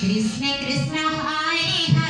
Krishna Krishna Hare Hare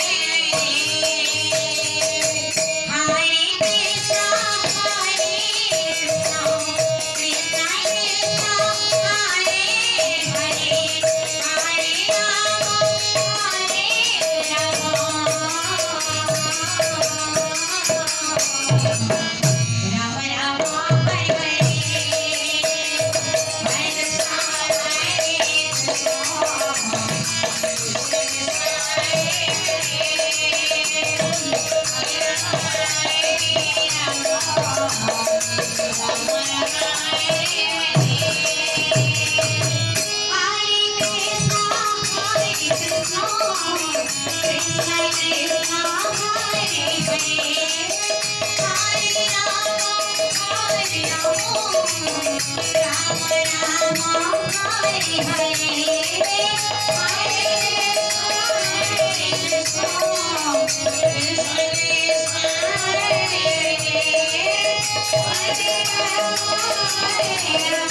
Yeah.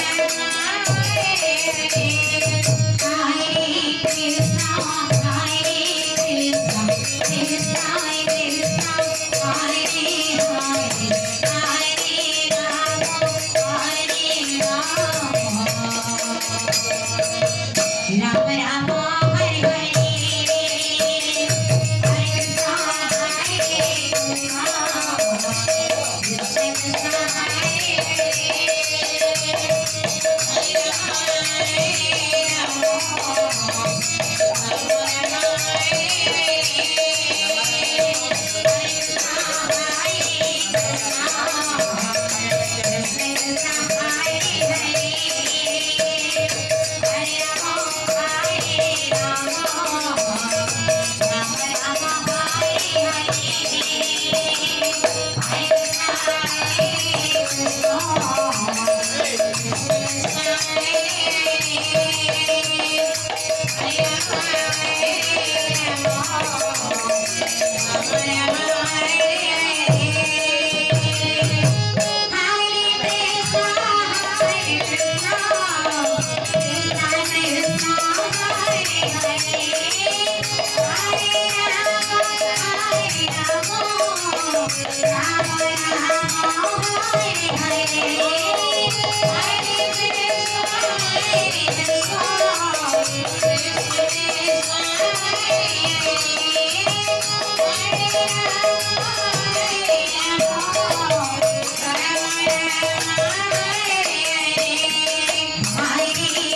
Hari